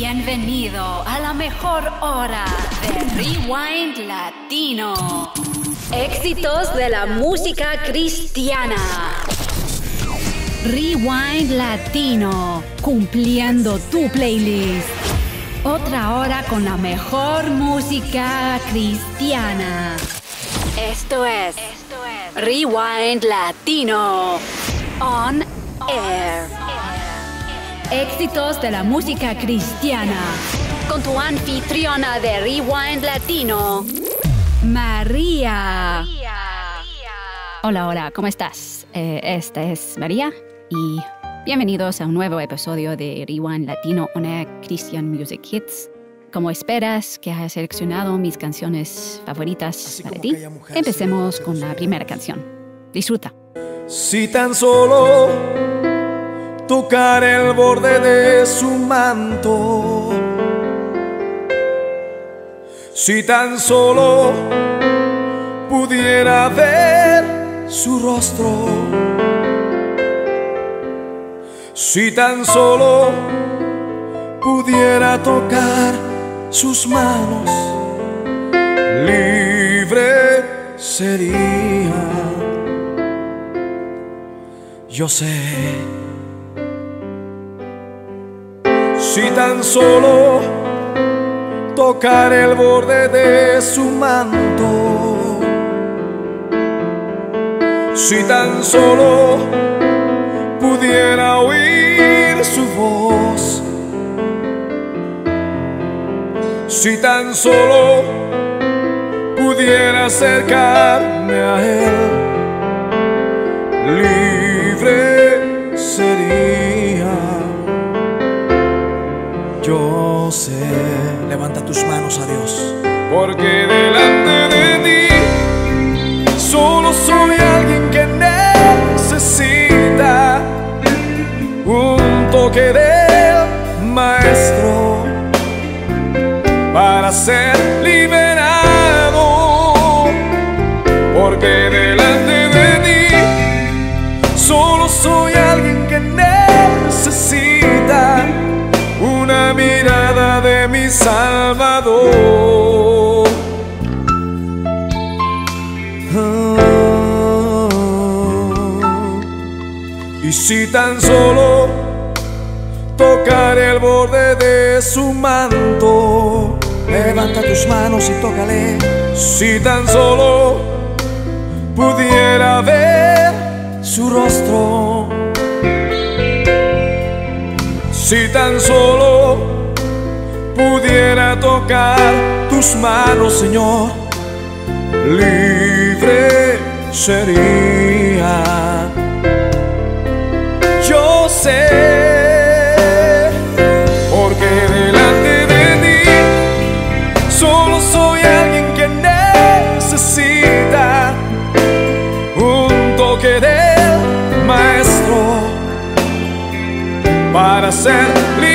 Bienvenido a la mejor hora de Rewind Latino. Éxitos de la música cristiana. Rewind Latino, cumpliendo tu playlist. Otra hora con la mejor música cristiana. Esto es, Rewind Latino. On Air. Éxitos de la música cristiana. Con tu anfitriona de Rewind Latino, María. Hola, hola, ¿cómo estás? Eh, esta es María y bienvenidos a un nuevo episodio de Rewind Latino On Air Christian Music Hits. Como esperas que haya seleccionado mis canciones favoritas para ti, empecemos con la primera canción. Disfruta. Si tan solo tocar el borde de su manto, si tan solo pudiera ver su rostro, si tan solo pudiera tocar sus manos, libre sería. Yo sé Si tan solo tocar el borde de su manto, si tan solo pudiera oír su voz, si tan solo pudiera acercarme a él, libre sería. Levanta tus manos a Dios. Porque delante de ti solo soy alguien que necesita un toque del maestro para ser liberado. Porque delante mi Salvador. Ah. Y si tan solo tocar el borde de su manto, levanta tus manos y tócale. Si tan solo pudiera ver su rostro si tan solo pudiera tocar tus manos, Señor, libre sería. Yo sé, porque delante de ti solo soy alguien que necesita un toque del maestro para ser liberado.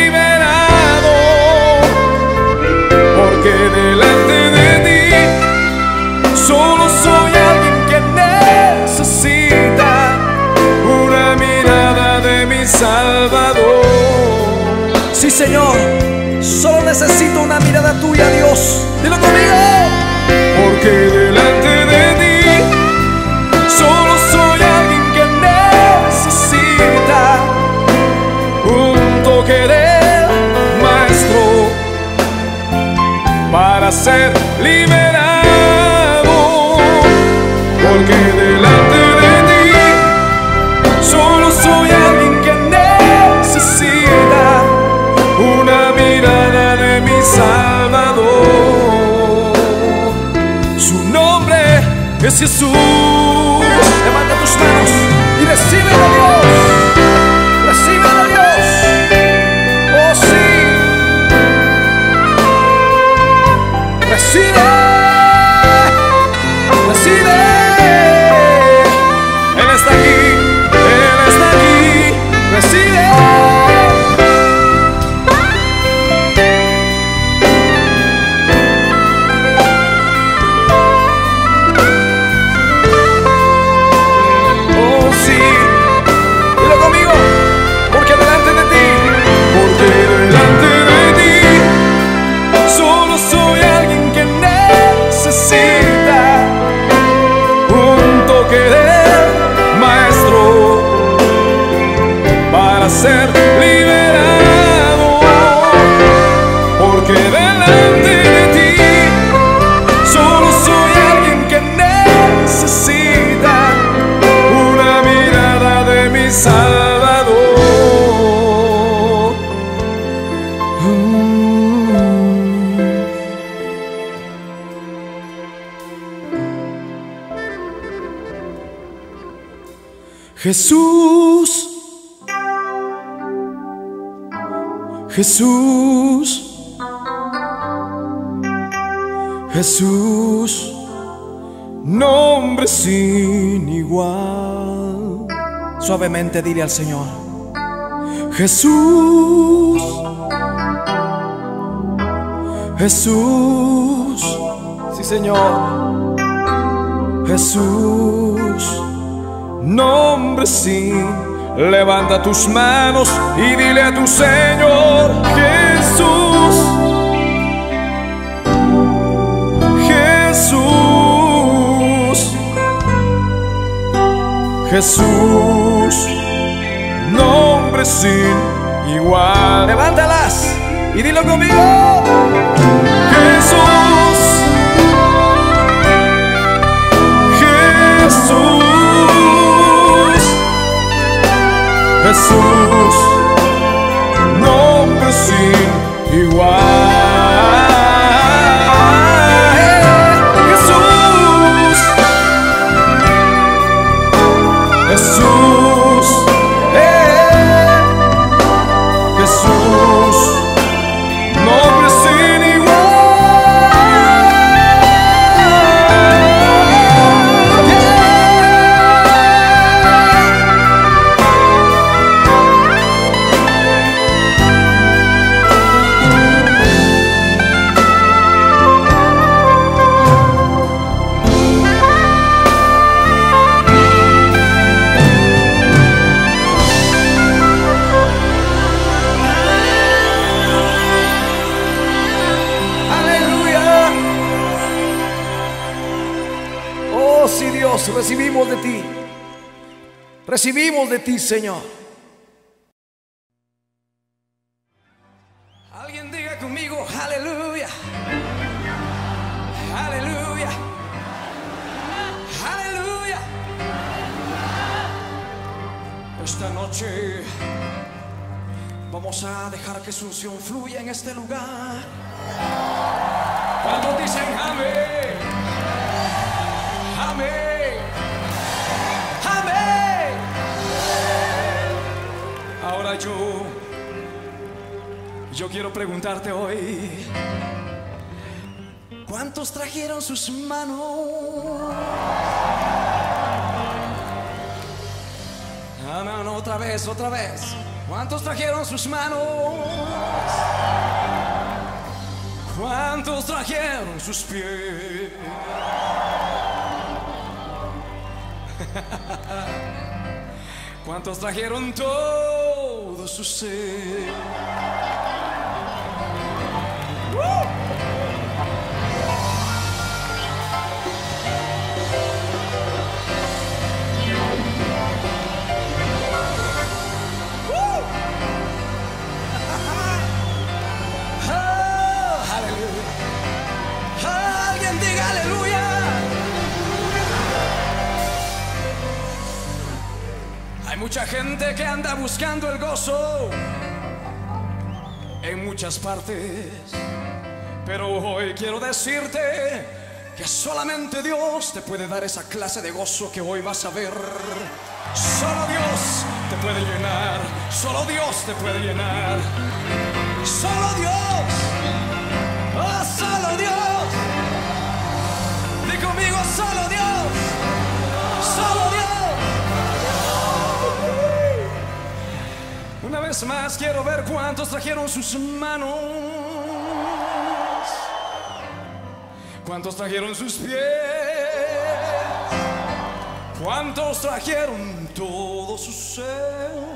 Es Jesús. танцуем. Jesús, Jesús, nombre sin igual. Suavemente dile al Señor, Jesús, Jesús, sí Señor, Jesús nombre sin. Levanta tus manos y dile a tu Señor Jesús. Jesús. Jesús. Nombre sin igual. Levántalas y dilo conmigo. Jesús. Jesús, Señor. Sus manos? Amén, otra vez, otra vez. ¿Cuántos trajeron sus manos? ¿Cuántos trajeron sus pies? ¿Cuántos trajeron todo su ser? Mucha gente que anda buscando el gozo en muchas partes. Pero hoy quiero decirte que solamente Dios te puede dar esa clase de gozo que hoy vas a ver. Solo Dios te puede llenar. Solo Dios te puede llenar. Solo Dios. Oh, solo Dios. Di conmigo, solo más quiero ver cuántos trajeron sus manos. Cuántos trajeron sus pies. Cuántos trajeron todo su ser.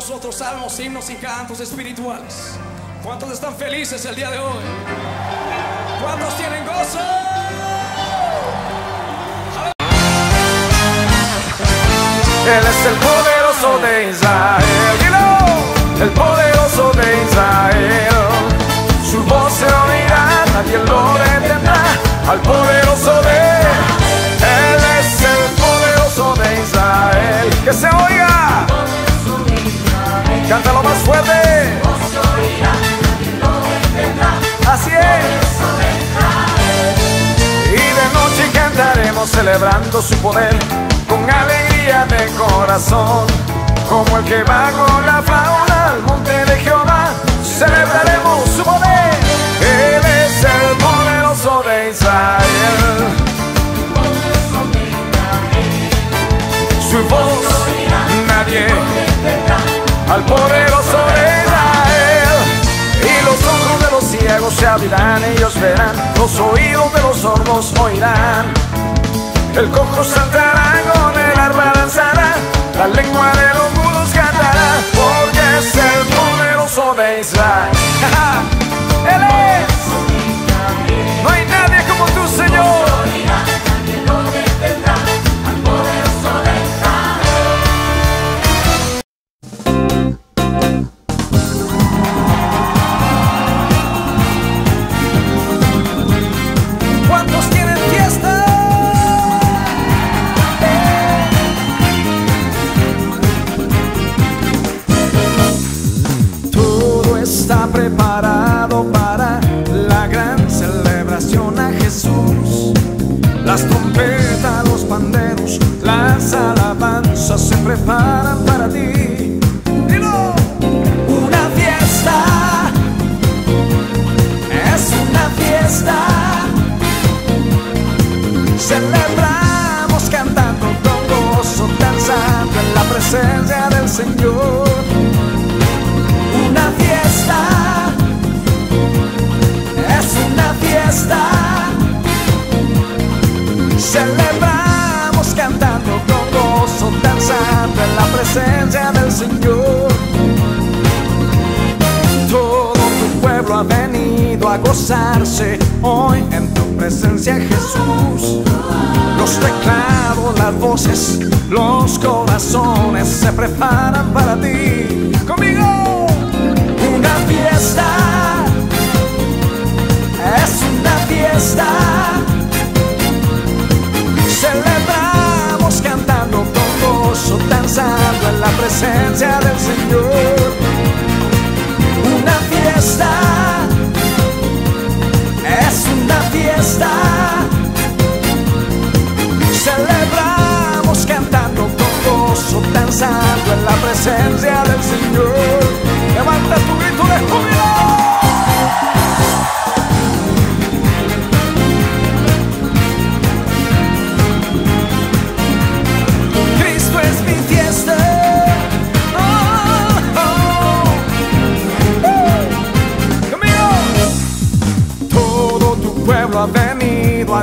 Vosotros salmos, himnos y cantos espirituales. ¿Cuántos están felices el día de hoy? ¿Cuántos tienen gozo? Él es el poderoso de Israel. Dilo, el poderoso de Israel. Su voz se oirá, nadie lo detendrá. Al poderoso de Él es el poderoso de Israel. Que se oiga. Cántalo más fuerte. Así es. Y de noche cantaremos celebrando su poder con alegría de corazón. Como el que va con la fauna al monte de Jehová, celebraremos su poder. Él es el poderoso de Israel. Su voz nadie al poderoso de Israel. Y los ojos de los ciegos se abrirán, ellos verán, los oídos de los sordos oirán. El cojo saltará, con el arpa danzará, la lengua de los mudos cantará, porque es el poderoso de Israel. Él es. No hay nadie como tú, Señor. Se preparan para ti. Dilo. Una fiesta, es una fiesta. Celebramos cantando con gozo, danzando en la presencia hoy en tu presencia, Jesús. Los teclados, las voces, los corazones se preparan para ti. Conmigo, una fiesta, es una fiesta. Celebramos cantando con gozo, danzando en la presencia del Señor. Una fiesta,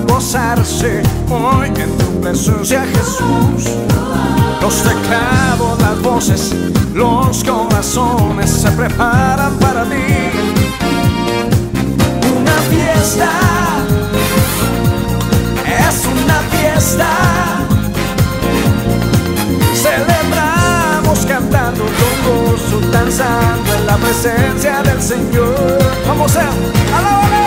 gozarse hoy en tu presencia, Jesús. Los teclados, las voces, los corazones se preparan para ti. Una fiesta, es una fiesta. Celebramos cantando con gozo, danzando en la presencia del Señor. Vamos a alábale.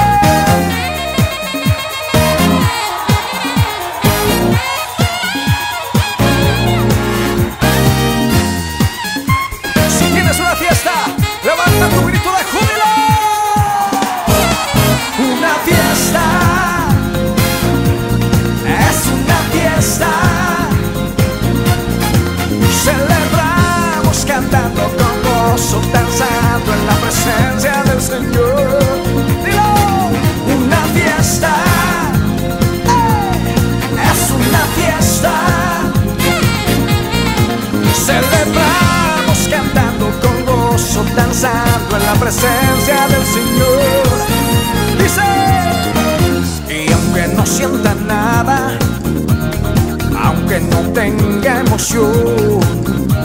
presencia del Señor. Dice, y aunque no sienta nada, aunque no tenga emoción,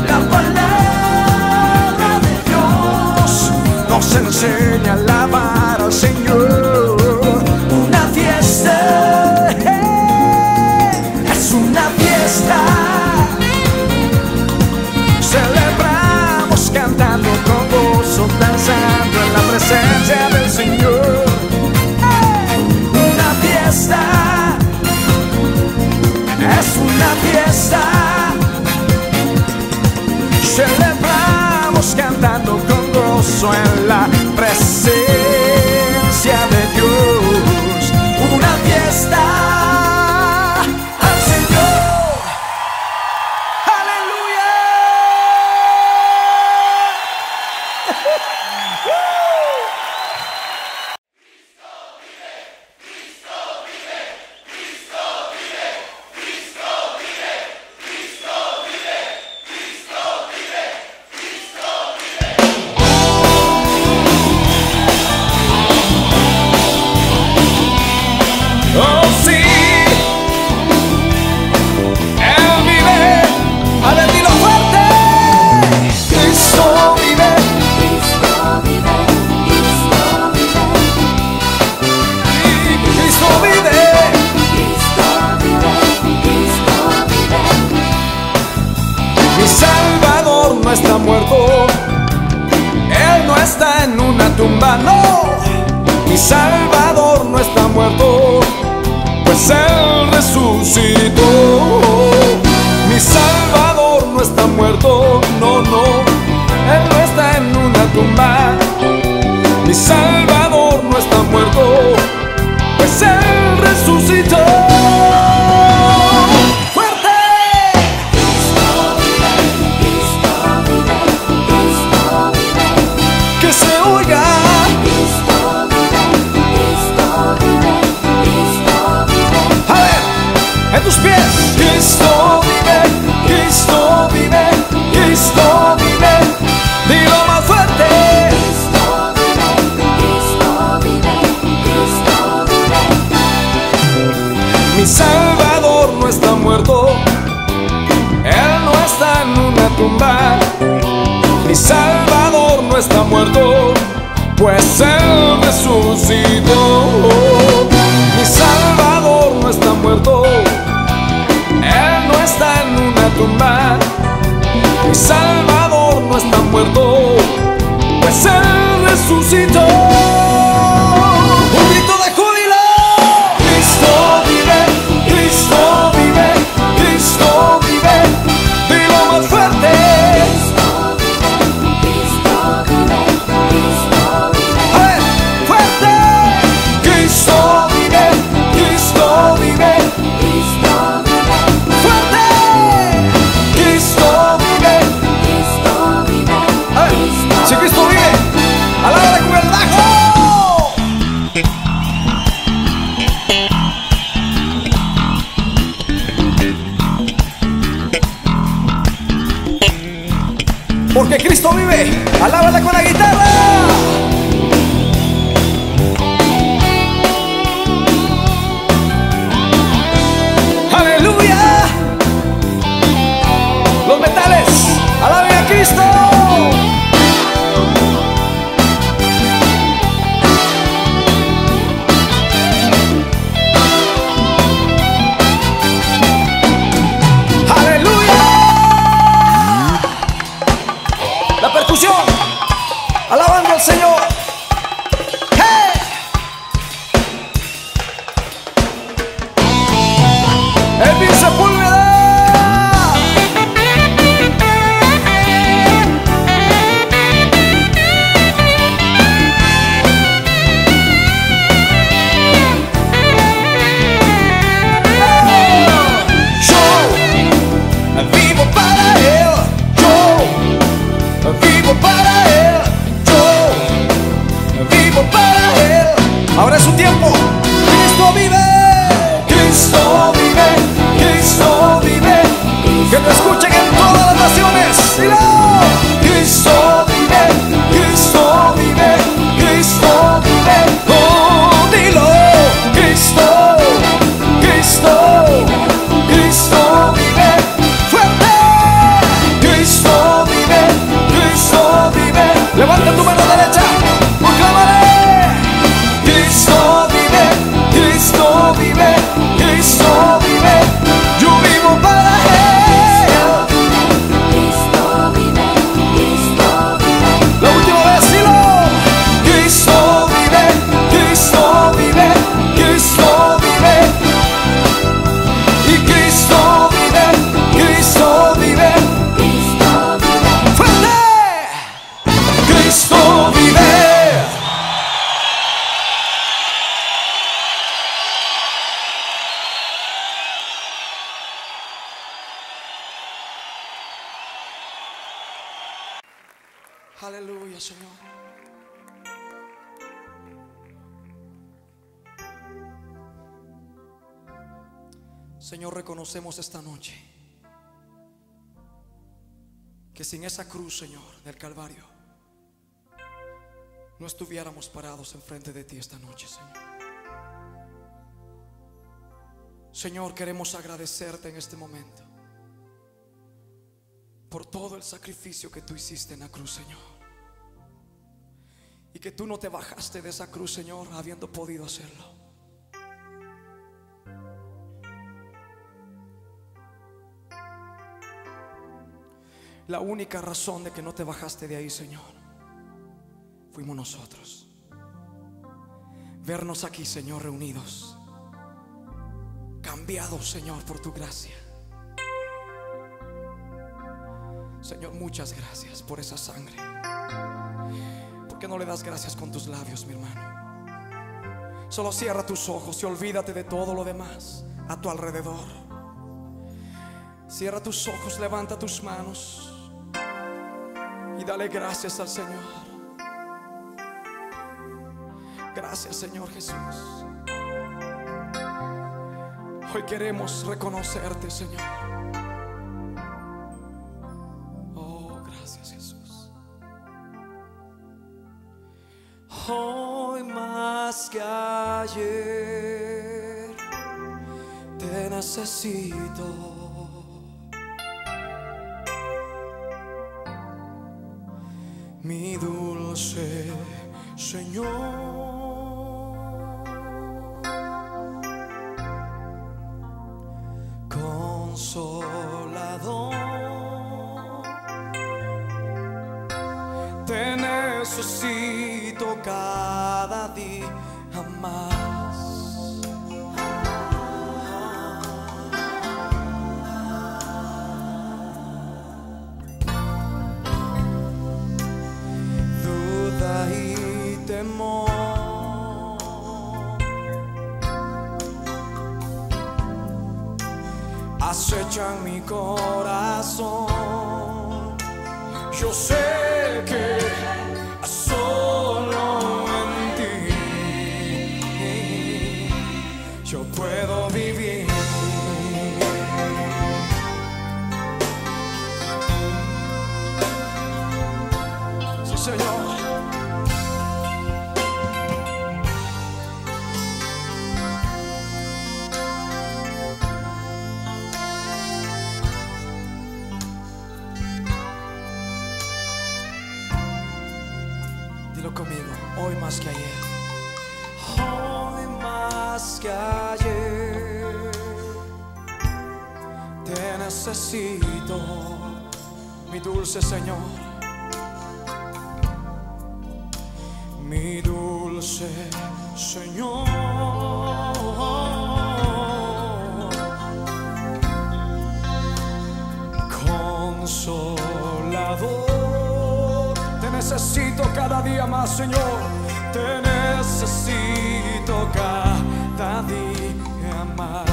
la palabra de Dios nos enseña a alabar al Señor. fiesta, es una fiesta. mi Salvador no está muerto, Él no está en una tumba, mi Salvador no está muerto, pues Él resucitó. Mi Salvador no está muerto, Él no está en una tumba, mi Salvador no está muerto, pues Él resucitó. Alabando al Señor. Aleluya, Señor. Señor, reconocemos esta noche que sin esa cruz, Señor, del Calvario, no estuviéramos parados enfrente de ti esta noche, Señor. Señor, queremos agradecerte en este momento por todo el sacrificio que tú hiciste en la cruz, Señor. Y que tú no te bajaste de esa cruz, Señor, habiendo podido hacerlo. La única razón de que no te bajaste de ahí, Señor, fuimos nosotros. Vernos aquí, Señor, reunidos cambiado, Señor, por tu gracia. Señor, muchas gracias por esa sangre. ¿Por qué no le das gracias con tus labios, mi hermano? Solo cierra tus ojos y olvídate de todo lo demás a tu alrededor. Cierra tus ojos, levanta tus manos y dale gracias al Señor. Gracias, Señor Jesús. Hoy queremos reconocerte, Señor. Ayer te necesito. Mi dulce Señor. Acechan mi corazón. Yo sé día más, Señor. Te necesito cada día más.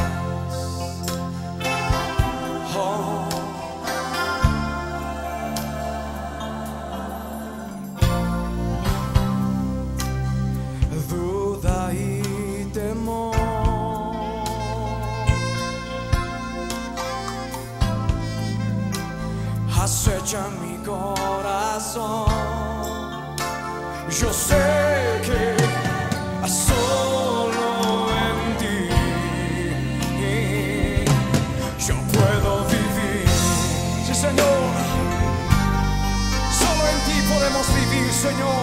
Oh. Duda y temor. acechan mi corazón. Yo sé que solo en ti yo puedo vivir. Sí, Señor, solo en ti podemos vivir, Señor.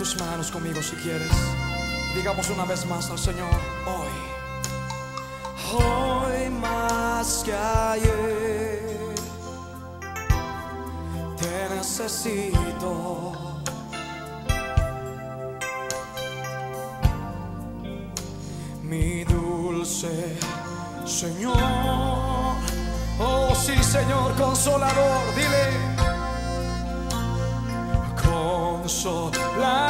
Tus manos conmigo si quieres. Digamos una vez más al Señor, hoy. Hoy más que ayer. Te necesito. Mi dulce Señor. Oh sí, Señor, consolador, dile consolado.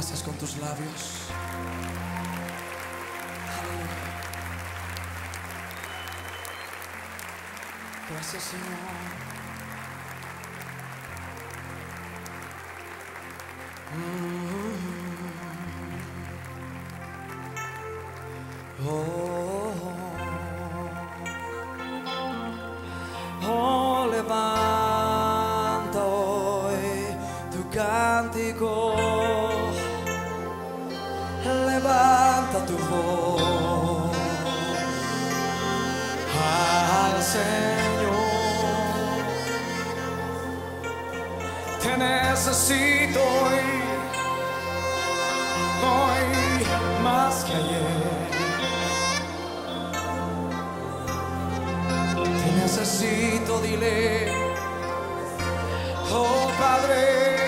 Con tus labios. Gracias, Señor. Oh, oh, levanta hoy tu cántico, voz al Señor. Te necesito hoy, hoy más que ayer. Te necesito, dile, oh Padre,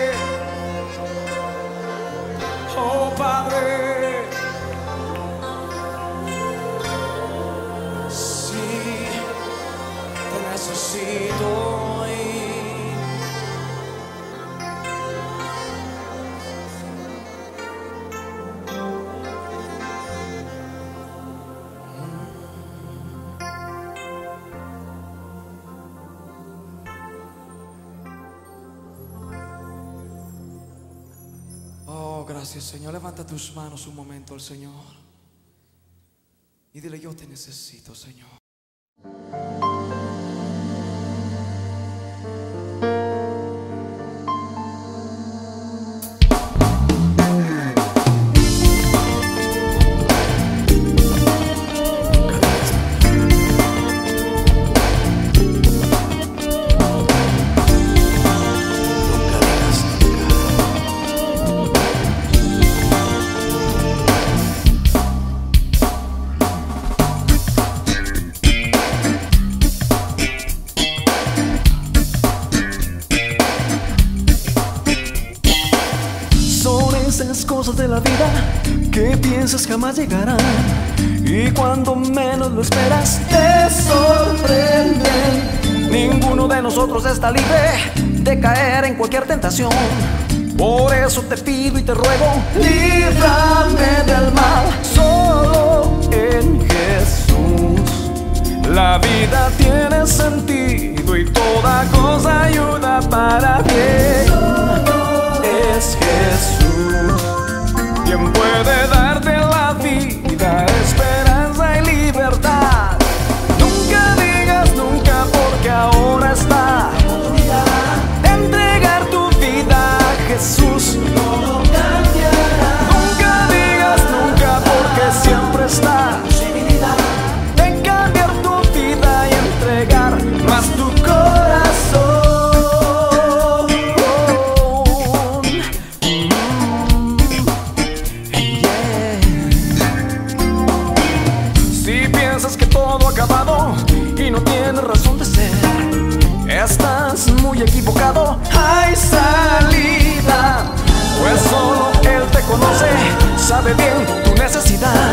gracias Señor. Levanta tus manos un momento al Señor. Y dile, yo te necesito, Señor. Cosas de la vida que piensas jamás llegarán. Y cuando menos lo esperas, te sorprenden. Ninguno de nosotros está libre de caer en cualquier tentación. Por eso te pido y te ruego, líbrame del mal. Solo en Jesús la vida tiene sentido y toda cosa ayuda para bien. Es Jesús quien puede darte tu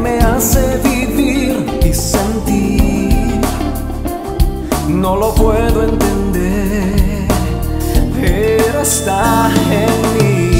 me hace vivir y sentir. No lo puedo entender, pero está en mí.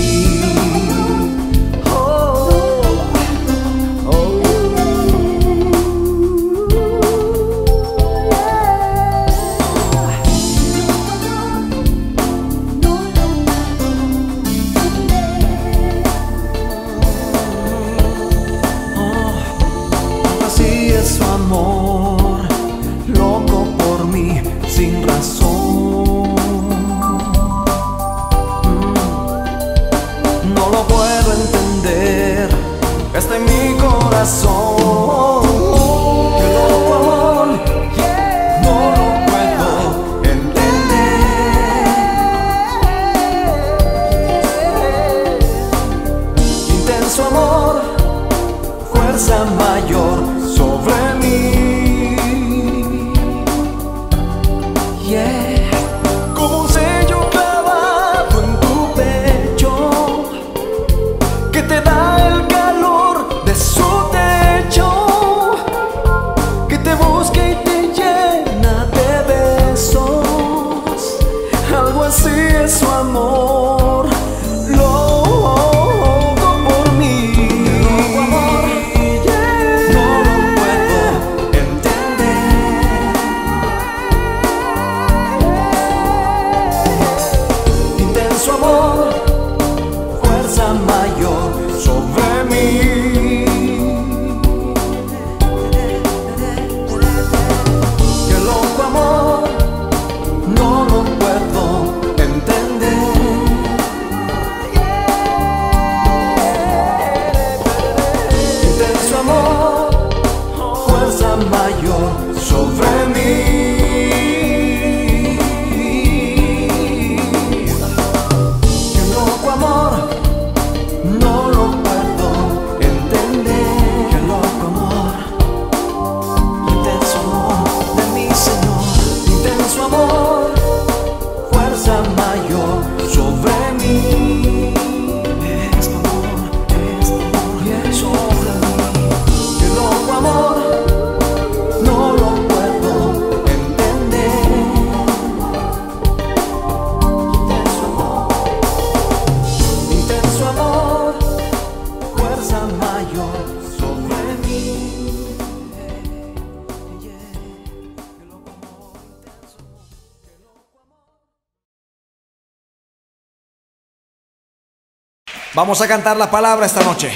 Vamos a cantar la palabra esta noche.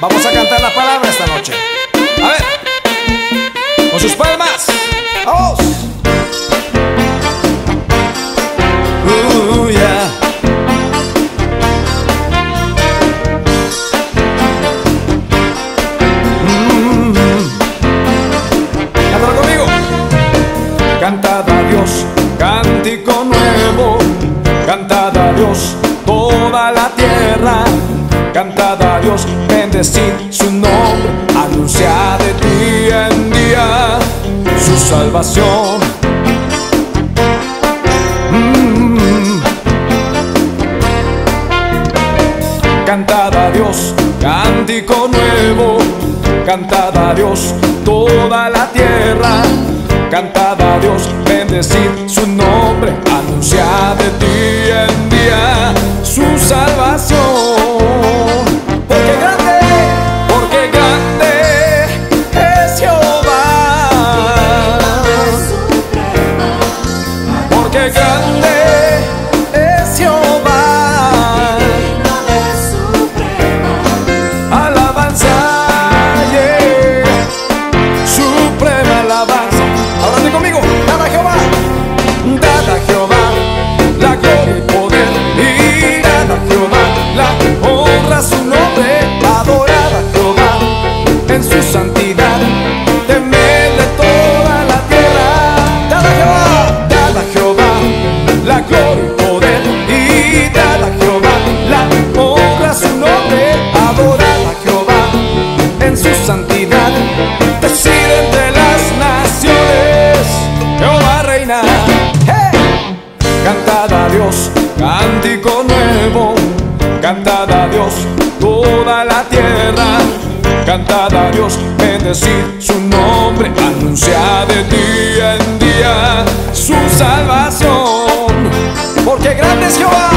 Vamos a cantar la palabra esta noche. A ver. Con sus palmas. Vamos. Uh, yeah. Mm. Conmigo. Cantad a Dios, cántico nuevo. Cantad a Dios toda la tierra. Cantad a Dios, bendecid su nombre, anunciad de día en día su salvación. Mm. Cantad a Dios, cántico nuevo. Cantad a Dios, toda la tierra. Cantad a Dios, bendecid su nombre, anunciad de día en día su salvación. Cantad a Dios, bendecid su nombre. Anunciad de día en día su salvación. Porque grande es Jehová,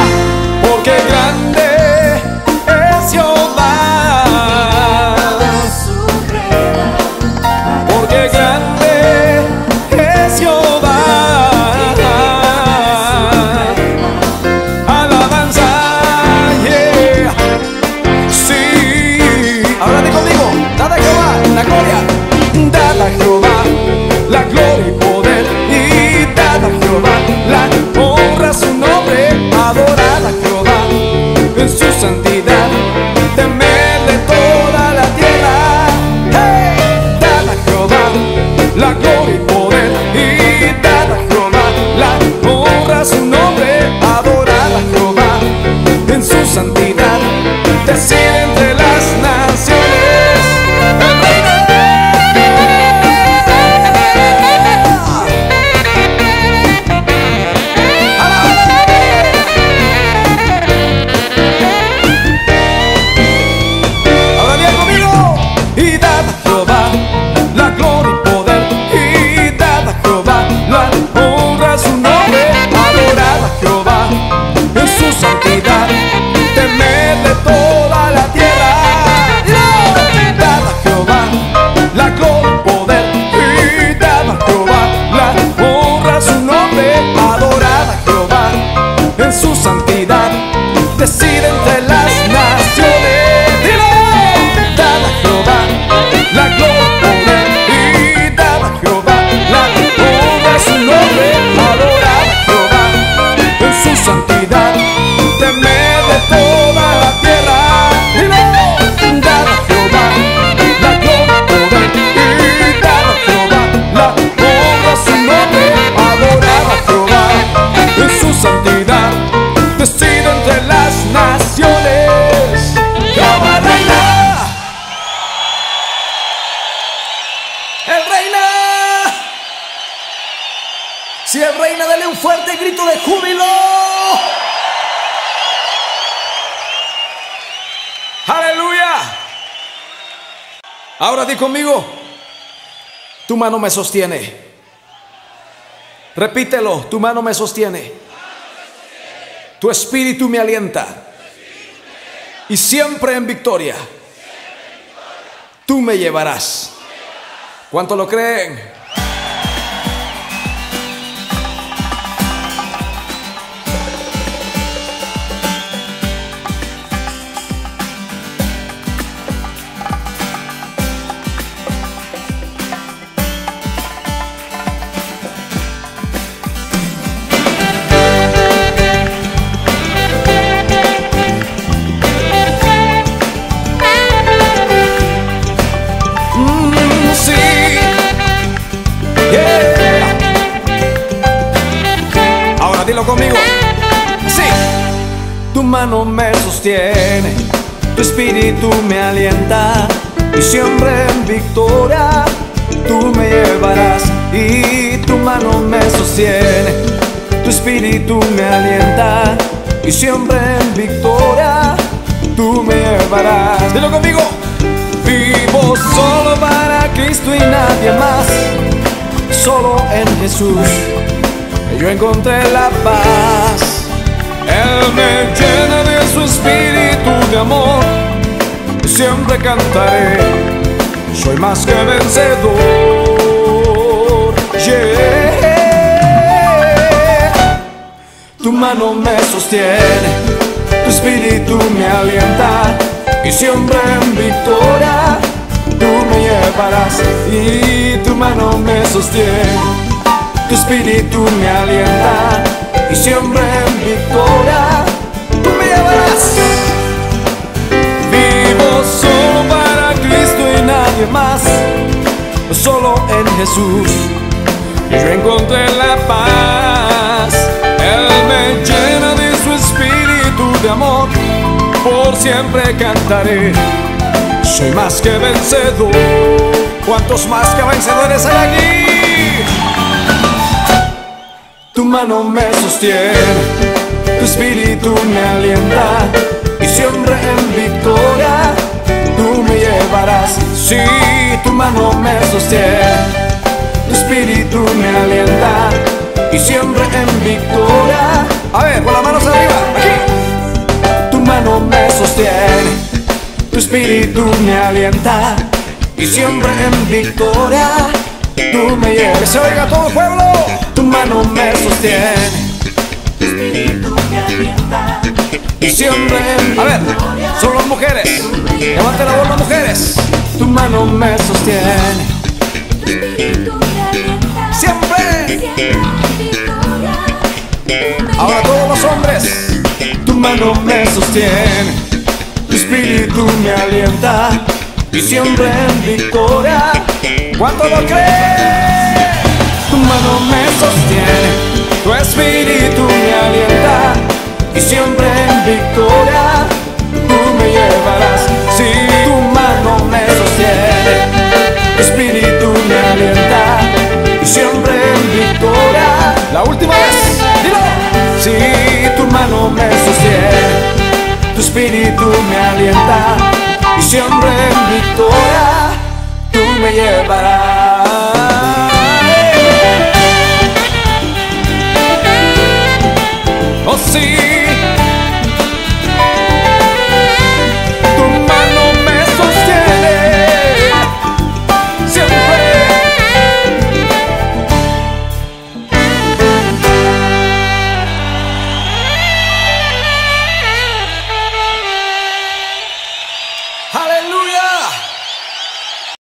tu mano me sostiene. Repítelo, tu mano me sostiene. Tu espíritu me alienta. Y siempre en victoria, tú me llevarás. ¿Cuánto lo creen? Conmigo. Sí. Tu mano me sostiene, tu espíritu me alienta y siempre en victoria tú me llevarás y tu mano me sostiene, tu espíritu me alienta y siempre en victoria tú me llevarás. Dilo conmigo. Vivo solo para Cristo y nadie más, solo en Jesús yo encontré la paz. Él me llena de su espíritu de amor. Siempre cantaré, soy más que vencedor. Tu mano me sostiene, tu espíritu me alienta y siempre en victoria tú me llevarás y tu mano me sostiene tu espíritu me alienta y siempre en victoria tú me llevarás. Vivo solo para Cristo y nadie más, solo en Jesús. Yo encontré la paz, Él me llena de su espíritu de amor, por siempre cantaré. Soy más que vencedor. ¿Cuántos más que vencedores hay aquí? Mano me sostiene, tu espíritu me alienta y siempre en victoria tú me llevarás. Sí, tu mano me sostiene, tu espíritu me alienta y siempre en victoria. A ver, con las manos arriba, aquí. Tu mano me sostiene, tu espíritu me alienta y siempre en victoria tú me llevas. Se oiga todo el pueblo mano me sostiene, tu espíritu me alienta. Y siempre, a ver, son las mujeres, levanten la voz las mujeres, tu mano me sostiene, tu espíritu me alienta. Siempre, ahora todos los hombres, tu mano me sostiene, tu espíritu me alienta. Y siempre en victoria, ¿cuánto lo crees? Mano me sostiene, tu espíritu me alienta y siempre en victoria tú me llevarás. Si tu mano me sostiene, tu espíritu me alienta y siempre en victoria. La última vez, dilo. Si tu mano me sostiene, tu espíritu me alienta y siempre en victoria tú me llevarás. assim.